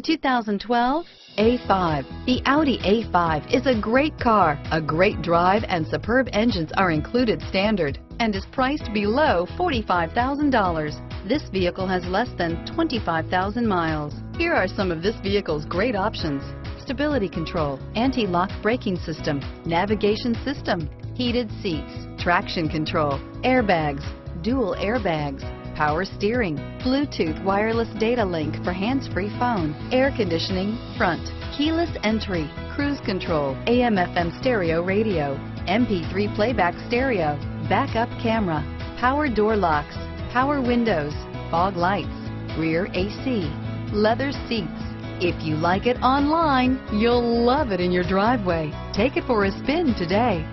2012 A5. The Audi A5 is a great car, a great drive, and superb engines are included standard and is priced below $45,000. This vehicle has less than 25,000 miles. Here are some of this vehicle's great options. Stability control, anti-lock braking system, navigation system, heated seats, traction control, airbags, dual airbags, power steering, Bluetooth wireless data link for hands-free phone, air conditioning, front, keyless entry, cruise control, AM FM stereo radio, MP3 playback stereo, backup camera, power door locks, power windows, fog lights, rear AC, leather seats. If you like it online, you'll love it in your driveway. Take it for a spin today.